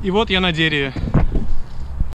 И вот я на дереве.